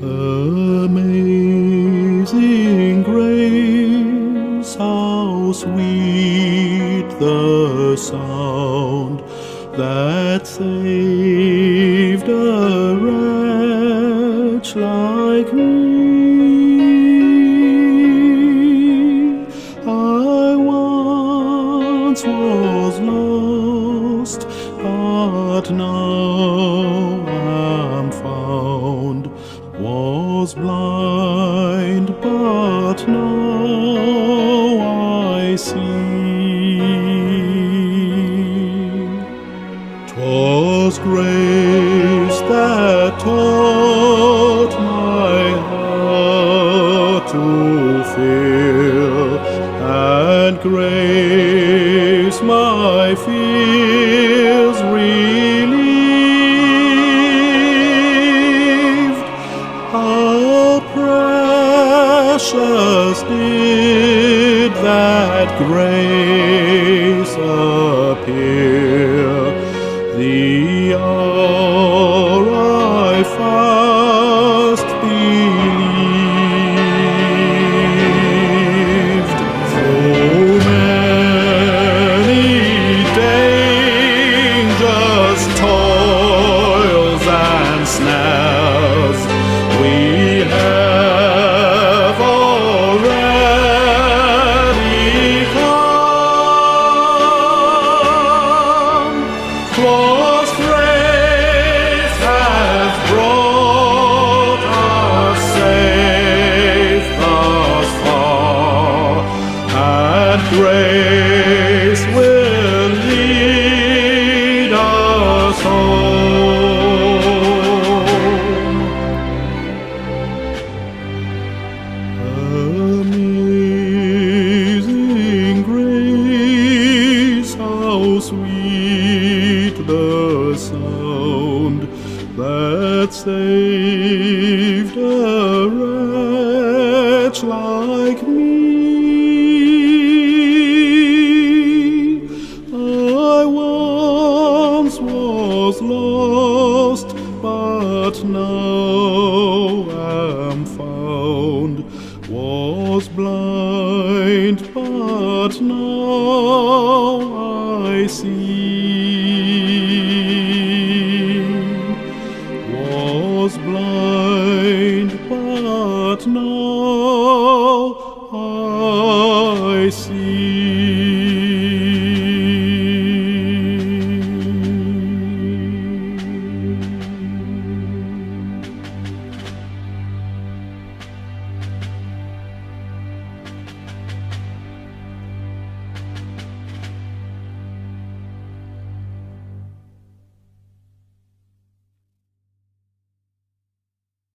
Amazing grace, how sweet the sound that saved a wretch like me. I once was lost, but now. Was blind, but now I see. 'Twas grace that taught my heart to fear, and grace my fears precious did that grace appear. The hour 'Twas that saved a wretch like me. I once was lost, but now am found. Was blind, but now I see. Oh, I see.